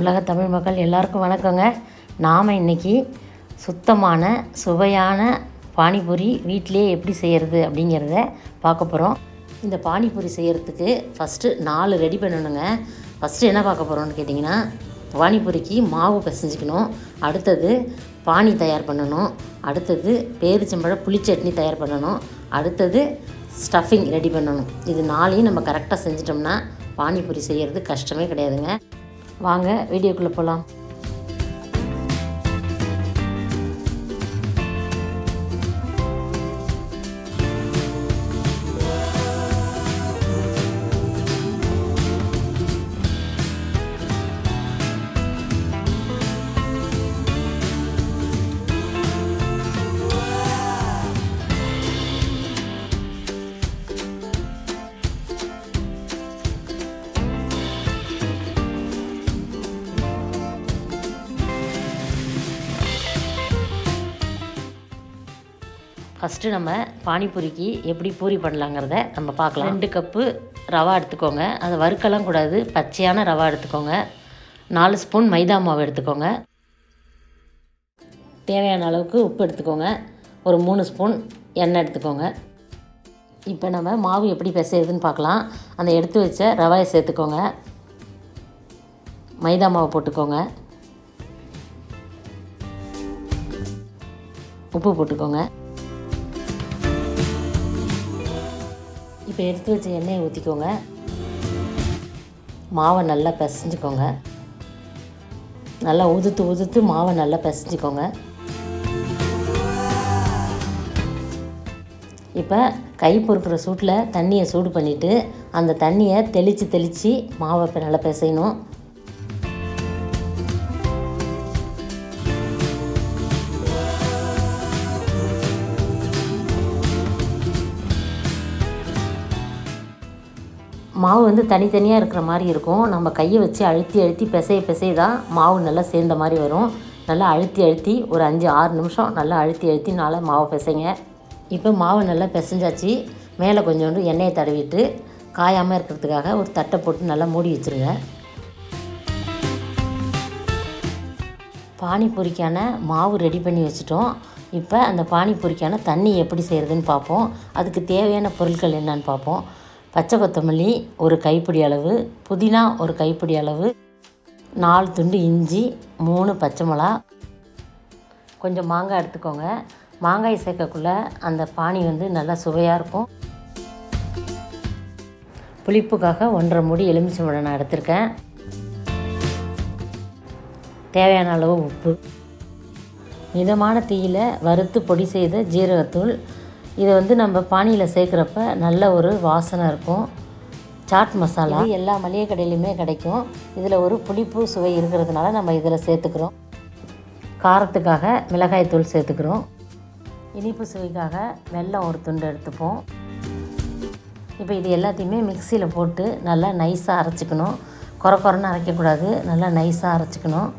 உலக தமிழ் மக்கள் எல்லாருக்கும் வணக்கங்க. நாம் இன்னைக்கு சுத்தமான சுவையான பானிபூரி வீட்டிலேயே எப்படி செய்கிறது அப்படிங்கிறத பார்க்க போகிறோம் இந்த பானிபூரி செய்கிறதுக்கு ஃபஸ்ட்டு நாலு ரெடி பண்ணணுங்க. ஃபஸ்ட்டு என்ன பார்க்க போகிறோம்னு கேட்டிங்கன்னா பானிபூரிக்கு மாவு பிசைஞ்சிக்கணும். அடுத்தது பானி தயார் பண்ணணும். அடுத்தது பேரிச்சம்பழ புளிச்சட்னி தயார் பண்ணணும். அடுத்தது ஸ்டஃபிங் ரெடி பண்ணணும். இது நாளையும் நம்ம கரெக்டாக செஞ்சிட்டோம்னா பானிபூரி செய்கிறது கஷ்டமே கிடையாதுங்க. வாங்க வீடியோக்குள்ளே போகலாம் ஃபஸ்ட்டு நம்ம பானிபூரிக்கு எப்படி பூரி பண்ணலாங்கிறத நம்ம பார்க்கலாம். ரெண்டு கப்பு ரவா எடுத்துக்கோங்க. அதை வறுக்கலாம் கூடாது. பச்சையான ரவா எடுத்துக்கோங்க. நாலு ஸ்பூன் மைதா மாவு எடுத்துக்கோங்க. தேவையான அளவுக்கு உப்பு எடுத்துக்கோங்க. ஒரு மூணு ஸ்பூன் எண்ணெய் எடுத்துக்கோங்க. இப்போ நம்ம மாவு எப்படி பிசையுதுன்னு பார்க்கலாம். அந்த எடுத்து வச்ச ரவாயை சேர்த்துக்கோங்க. மைதா மாவு போட்டுக்கோங்க. உப்பு போட்டுக்கோங்க. இப்போ எடுத்து வச்ச எண்ணெயை ஊற்றிக்கோங்க மாவை நல்லா பிசைஞ்சுக்கோங்க. நல்லா உதுத்து உதுத்து மாவை நல்லா பிசைஞ்சுக்கோங்க. இப்போ கை பொறுக்கிற சூட்டில் தண்ணியை சூடு பண்ணிவிட்டு அந்த தண்ணியை தெளித்து தெளித்து மாவை இப்போ நல்லா பிசையணும். வந்து தனித்தனியாக இருக்கிற மாதிரி இருக்கும். நம்ம கையை வச்சு அழுத்தி அழுத்தி பிசைய பிசைய தான் மாவு நல்லா சேர்ந்த மாதிரி வரும். நல்லா அழுத்தி அழுத்தி ஒரு அஞ்சு ஆறு நிமிஷம் நல்லா அழுத்தி அழுத்தி நல்லா மாவை பிசைங்க. இப்போ மாவு நல்லா பிசைஞ்சாச்சு. மேலே கொஞ்சோண்டு எண்ணெயை தடவிட்டு காயாமல் இருக்கிறதுக்காக ஒரு தட்டை போட்டு நல்லா மூடி வச்சுருங்க. பானிபூரிக்கான மாவு ரெடி பண்ணி வச்சுட்டோம். இப்போ அந்த பானிபூரிக்கான தண்ணி எப்படி செய்கிறதுன்னு பார்ப்போம். அதுக்கு தேவையான பொருட்கள் என்னன்னு பார்ப்போம். பச்சை கொத்தமல்லி ஒரு கைப்பிடி அளவு புதினா ஒரு கைப்பிடி அளவு நாலு துண்டு இஞ்சி மூணு பச்சை மிளகா. கொஞ்சம் மாங்காய் எடுத்துக்கோங்க. மாங்காய் சேர்க்கக்குள்ளே அந்த பானி வந்து நல்லா சுவையாக இருக்கும். புளிப்புக்காக ஒன்றரை மூடி எலுமிச்சம்பழம் நான் எடுத்திருக்கேன். தேவையான அளவு உப்பு. மிதமான தீயில் வறுத்து பொடி செய்த ஜீரகத்தூள் இதை வந்து நம்ம பானியில் சேர்க்குறப்ப நல்ல ஒரு வாசனை இருக்கும். சாட் மசாலா இது எல்லா மளிகை கடையிலையுமே கிடைக்கும். இதில் ஒரு புளிப்பு சுவை இருக்கிறதுனால நம்ம இதில் சேர்த்துக்கிறோம். காரத்துக்காக மிளகாய்த்தூள் சேர்த்துக்கிறோம். இனிப்பு சுவைக்காக வெல்லம் ஒரு துண்டு எடுத்துப்போம். இப்போ இது எல்லாத்தையுமே மிக்சியில் போட்டு நல்லா நைஸாக அரைச்சிக்கணும். குறை குறைன்னு அரைக்கக்கூடாது. நல்லா நைஸாக அரைச்சிக்கணும்.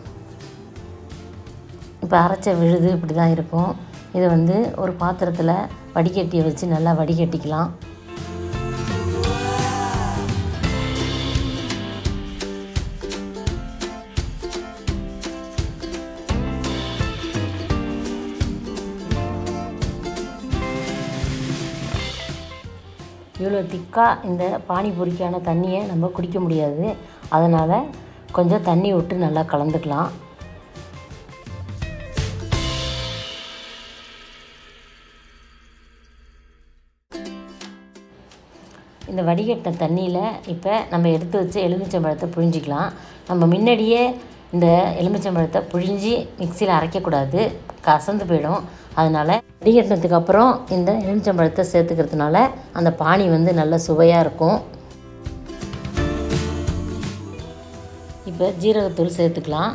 இப்போ அரைச்ச விழுது இப்படி தான் இருக்கும். இதை வந்து ஒரு பாத்திரத்தில் வடிகட்டியை வச்சு நல்லா வடிகட்டிக்கலாம். இவ்வளோ திக்காக இந்த பானிபூரிக்கான தண்ணியை நம்ம குடிக்க முடியாது. அதனால் கொஞ்சம் தண்ணி விட்டு நல்லா கலந்துக்கலாம். இந்த வடிகட்டின தண்ணியில் இப்போ நம்ம எடுத்து வச்சு எலுமிச்சம்பழத்தை புழிஞ்சிக்கலாம். நம்ம முன்னாடியே இந்த எலுமிச்சம்பழத்தை புழிஞ்சி மிக்சியில் அரைக்கக்கூடாது கசந்து போயிடும். அதனால் வடிகட்டினதுக்கு அப்புறம் இந்த எலுமிச்சம்பழத்தை சேர்த்துக்கிறதுனால அந்த பானி வந்து நல்ல சுவையாக இருக்கும். இப்போ ஜீரகத்தூள் சேர்த்துக்கலாம்.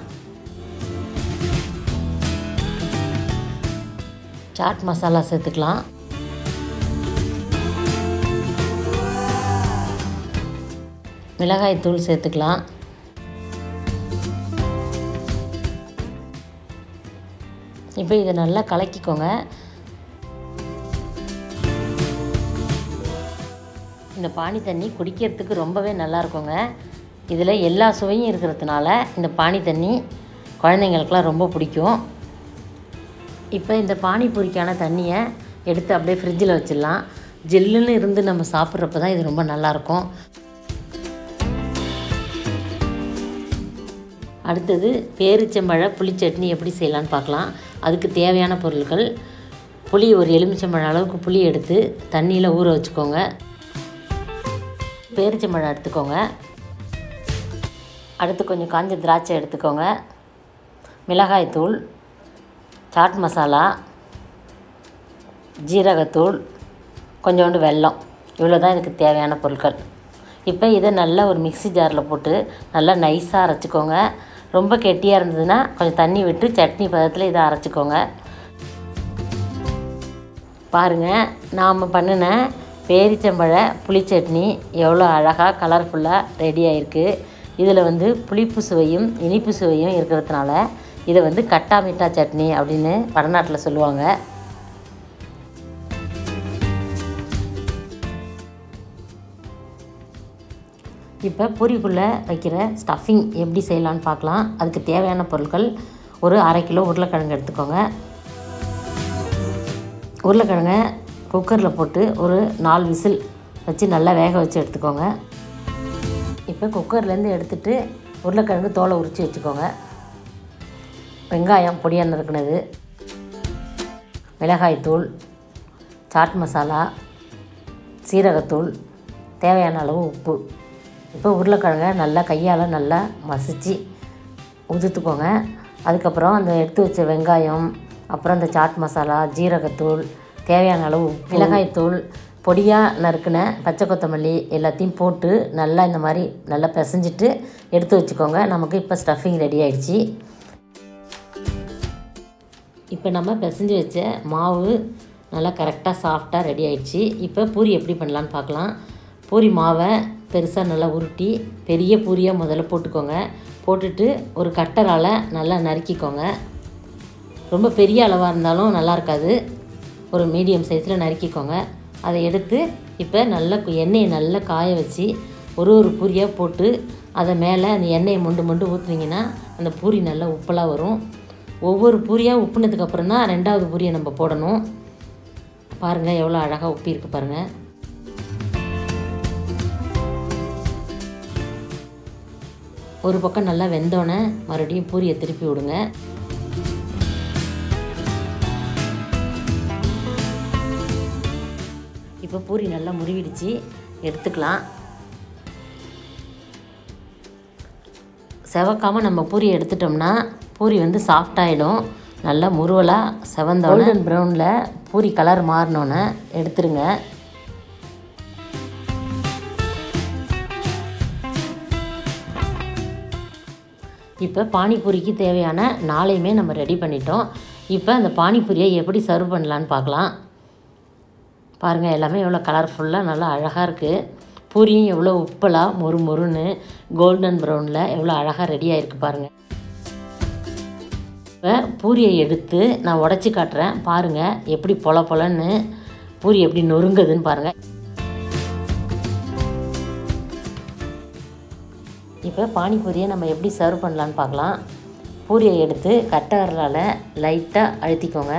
சாட் மசாலா சேர்த்துக்கலாம். மிளகாய் தூள் சேர்த்துக்கலாம். இப்போ இதை நல்லா கலக்கிக்கோங்க. இந்த பானி தண்ணி குடிக்கிறதுக்கு ரொம்பவே நல்லா இருக்குங்க. இதில் எல்லா சுவையும் இருக்கிறதுனால இந்த பானி தண்ணி குழந்தைங்களுக்கெலாம் ரொம்ப பிடிக்கும். இப்போ இந்த பானிபூரிக்கான தண்ணியை எடுத்து அப்படியே ஃப்ரிட்ஜில் வச்சிடலாம். ஜெல்லுன்னு இருந்து நம்ம சாப்பிட்றப்ப தான் இது ரொம்ப நல்லாயிருக்கும் அடுத்தது பேரிச்சம்பழ புளி சட்னி எப்படி செய்யலான்னு பார்க்கலாம். அதுக்கு தேவையான பொருட்கள் புளி ஒரு எலுமிச்சம்பழம் அளவுக்கு புளி எடுத்து தண்ணியில் ஊற வச்சுக்கோங்க. பேரிச்சம்பழம் எடுத்துக்கோங்க. அடுத்து கொஞ்சம் காஞ்ச திராட்சை எடுத்துக்கோங்க. மிளகாய்த்தூள் சாட் மசாலா ஜீரகத்தூள் கொஞ்சோண்டு வெல்லம். இவ்வளோ தான் இதுக்கு தேவையான பொருட்கள். இப்போ இதை நல்லா ஒரு மிக்ஸி ஜாரில் போட்டு நல்லா நைஸாக அரைச்சிக்கோங்க. ரொம்ப கெட்டியாக இருந்ததுன்னா கொஞ்சம் தண்ணி விட்டு சட்னி பதத்தில் இதை அரைச்சிக்கோங்க. பாருங்கள் நாம் பண்ணின பேரிச்சம்பழ புளி சட்னி எவ்வளோ அழகாக கலர்ஃபுல்லாக ரெடி ஆகிருக்கு இதில் வந்து புளிப்பு சுவையும் இனிப்பு சுவையும் இருக்கிறதுனால இதை வந்து கட்டா மிட்டா சட்னி அப்படின்னு வடநாட்டில் சொல்லுவாங்க. இப்போ பூரிக்குள்ளே வைக்கிற ஸ்டஃபிங் எப்படி செய்யலான்னு பார்க்கலாம். அதுக்கு தேவையான பொருட்கள் ஒரு அரை கிலோ உருளைக்கிழங்கு எடுத்துக்கோங்க. உருளைக்கிழங்கை குக்கரில் போட்டு ஒரு நாலு விசில் வச்சு நல்லா வேக வச்சு எடுத்துக்கோங்க. இப்போ குக்கர்லேருந்து எடுத்துட்டு உருளைக்கிழங்கு தோலை உரித்து வச்சுக்கோங்க. வெங்காயம் பொடியாக நறுக்குனது மிளகாய்த்தூள் சாட் மசாலா சீரகத்தூள் தேவையான அளவு உப்பு. இப்போ உருளைக்கிழங்கை நல்லா கையால் நல்லா மசிச்சு உதுத்துக்கோங்க. அதுக்கப்புறம் அந்த எடுத்து வச்ச வெங்காயம் அப்புறம் அந்த சாட் மசாலா ஜீரகத்தூள் தேவையான அளவு மிளகாய்த்தூள் பொடியாக நறுக்கின பச்சை கொத்தமல்லி எல்லாத்தையும் போட்டு நல்லா இந்த மாதிரி நல்லா பிசைஞ்சிட்டு எடுத்து வச்சுக்கோங்க. நமக்கு இப்போ ஸ்டஃபிங் ரெடி ஆகிடுச்சி இப்போ நம்ம பிசைஞ்சு வச்ச மாவு நல்லா கரெக்டாக சாஃப்டாக ரெடி ஆகிடுச்சி இப்போ பூரி எப்படி பண்ணலான்னு பார்க்கலாம். பூரி மாவை பெருசாக நல்லா உருட்டி பெரிய பூரியாக முதல்ல போட்டுக்கோங்க. போட்டுட்டு ஒரு கட்டரால் நல்லா நறுக்கிக்கோங்க. ரொம்ப பெரிய அளவாக இருந்தாலும் நல்லா இருக்காது. ஒரு மீடியம் சைஸில் நறுக்கிக்கோங்க. அதை எடுத்து இப்போ நல்லா எண்ணெயை நல்லா காய வச்சு ஒரு ஒரு பூரியாக போட்டு அதை மேலே அந்த எண்ணெயை மொண்டு மொண்டு ஊற்றுனீங்கன்னா அந்த பூரி நல்லா உப்பலாக வரும். ஒவ்வொரு பூரியாக உப்புனதுக்கப்புறம் தான் ரெண்டாவது பூரியை நம்ம போடணும். பாருங்கள் எவ்வளோ அழகாக உப்பி இருக்குது பாருங்கள் ஒரு பக்கம் நல்லா வெந்தோடனே மறுபடியும் பூரியை திருப்பி விடுங்க. இப்போ பூரி நல்லா முருவிடுச்சு எடுத்துக்கலாம். செவக்காமல் நம்ம பூரி எடுத்துட்டோம்னா பூரி வந்து சாஃப்டாகிடும் நல்லா முருவலாக செவந்த கோல்டன் ப்ரௌனில் பூரி கலர் மாறினோன்னே எடுத்துருங்க. இப்போ பானிபூரிக்கு தேவையான நாளையுமே நம்ம ரெடி பண்ணிட்டோம். இப்போ அந்த பானிபூரியை எப்படி சர்வ் பண்ணலான்னு பார்க்கலாம். பாருங்கள் எல்லாமே எவ்வளோ கலர்ஃபுல்லாக நல்லா அழகாக இருக்குது பூரியும் எவ்வளோ உப்பலாக மொறு மொறுன்னு கோல்டன் ப்ரௌனில் எவ்வளோ அழகாக ரெடி ஆகிருக்கு பாருங்கள் இப்போ பூரியை எடுத்து நான் உடச்சி காட்டுறேன். பாருங்கள் எப்படி பொல பொலன்னு பூரி எப்படி நொறுங்குதுன்னு பாருங்கள் இப்போ பானிபூரியை நம்ம எப்படி சர்வ் பண்ணலான்னு பார்க்கலாம். பூரியை எடுத்து கட்டகரலால் லைட்டாக அழுத்திக்கோங்க.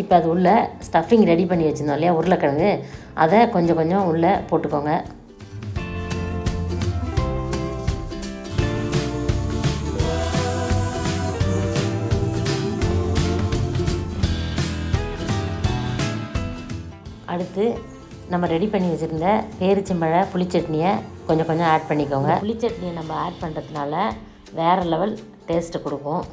இப்போ அது உள்ள ஸ்டஃபிங் ரெடி பண்ணி வச்சுருந்தோம் இல்லையா உருளைக்கிழங்கு. அதை கொஞ்சம் கொஞ்சம் உள்ளே போட்டுக்கோங்க. அடுத்து நம்ம ரெடி பண்ணி வச்சுருந்த பேரிச்சம்பழை புளிச்சட்னியை கொஞ்சம் கொஞ்சம் ஆட் பண்ணிக்கோங்க. புளிச்சட்னியை நம்ம ஆட் பண்ணுறதுனால வேறு லெவல் டேஸ்ட்டு கொடுக்கும்.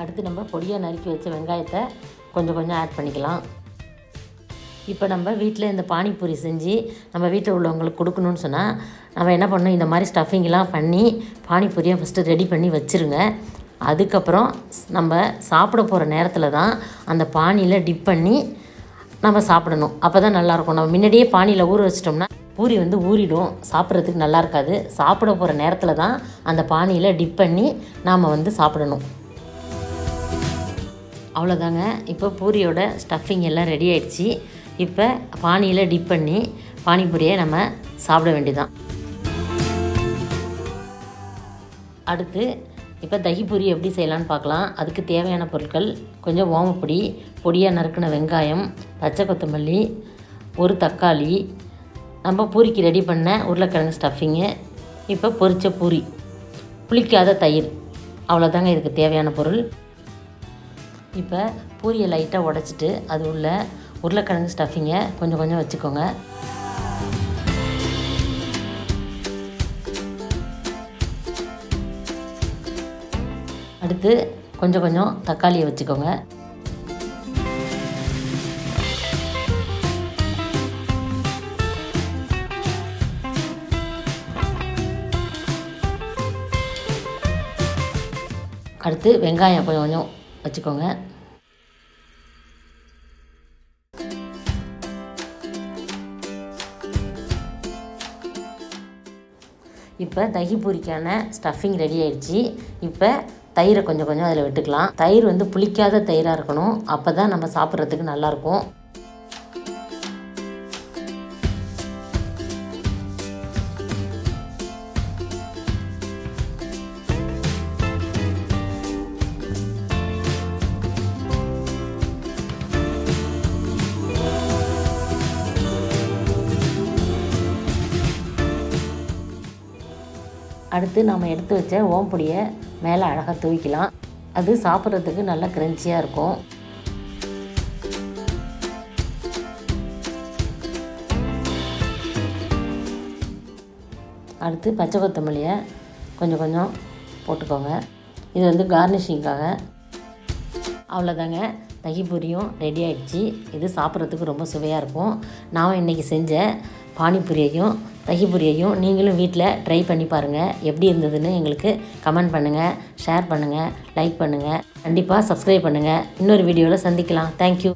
அடுத்து நம்ம பொடியாக நறுக்கி வச்ச வெங்காயத்தை கொஞ்சம் கொஞ்சம் ஆட் பண்ணிக்கலாம். இப்போ நம்ம வீட்டில் இந்த பானிபூரி செஞ்சு நம்ம வீட்டில் உள்ளவங்களுக்கு கொடுக்கணும்னு சொன்னால் நம்ம என்ன பண்ணணும்? இந்த மாதிரி ஸ்டஃபிங்லாம் பண்ணி பானிபூரியை ஃபஸ்ட்டு ரெடி பண்ணி வச்சுருங்க. அதுக்கப்புறம் நம்ம சாப்பிட போகிற நேரத்தில் தான் அந்த பானியில் டிப் பண்ணி நம்ம சாப்பிடணும். அப்போ தான் நல்லாயிருக்கும் நம்ம முன்னாடியே பானியில் ஊற வச்சிட்டோம்னா பூரி வந்து ஊறிடும். சாப்பிட்றதுக்கு நல்லா இருக்காது. சாப்பிட போகிற நேரத்தில் தான் அந்த பானியில் டிப் பண்ணி நாம் வந்து சாப்பிடணும். அவ்வளோதாங்க இப்போ பூரியோட ஸ்டஃபிங் எல்லாம் ரெடி ஆயிடுச்சு. இப்போ பானியில் டிப் பண்ணி பானிபூரியை நம்ம சாப்பிட வேண்டியதான் அடுத்து இப்போ தகி பூரி எப்படி செய்யலான்னு பார்க்கலாம். அதுக்கு தேவையான பொருட்கள் கொஞ்சம் ஓமப்பொடி பொடியாக நறுக்கின வெங்காயம் பச்சை கொத்தமல்லி ஒரு தக்காளி நம்ம பூரிக்கு ரெடி பண்ண உருளைக்கிழங்கு ஸ்டஃபிங்கு இப்போ பொரித்த பூரி. புளிக்காத தயிர் அவ்வளோதாங்க இதுக்கு தேவையான பொருள். இப்போ பூரியை லைட்டாக உடச்சிட்டு அது உள்ள உருளைக்கிழங்கு ஸ்டஃபிங்கை கொஞ்சம் கொஞ்சம் வச்சுக்கோங்க. அடுத்து கொஞ்சம் கொஞ்சம் தக்காளியை வச்சுக்கோங்க. அடுத்து வெங்காயம் கொஞ்சம் கொஞ்சம் வச்சுக்கோங்க. இப்போ தகி பூரிக்கான ஸ்டஃபிங் ரெடி ஆயிடுச்சு. இப்போ தயிரை கொஞ்சம் கொஞ்சம் அதில் விட்டுக்கலாம். தயிர் வந்து புளிக்காத தயிராக இருக்கணும். அப்போ தான் நம்ம சாப்பிட்றதுக்கு நல்லாயிருக்கும் அடுத்து நம்ம எடுத்து வச்ச ஓம்பொடியை மேலே அழகாக தூவிக்கலாம். அது சாப்பிட்றதுக்கு நல்லா கிரன்ச்சியாக இருக்கும். அடுத்து பச்சை கொத்தமல்லியை கொஞ்சம் கொஞ்சம் போட்டுக்கோங்க. இது வந்து கார்னிஷிங்காக அவ்வளோதாங்க. தகி பூரியும் ரெடி ஆகிடுச்சு இது சாப்பிட்றதுக்கு ரொம்ப சுவையாக இருக்கும். நான் இன்றைக்கி செஞ்ச பானிபூரியையும் தகி பூரியையும் நீங்களும் வீட்டில் ட்ரை பண்ணி பாருங்கள் எப்படி இருந்ததுன்னு எங்களுக்கு கமெண்ட் பண்ணுங்கள் ஷேர் பண்ணுங்கள் லைக் பண்ணுங்கள் கண்டிப்பாக சப்ஸ்கிரைப் பண்ணுங்கள் இன்னொரு வீடியோவில் சந்திக்கலாம். தேங்க்யூ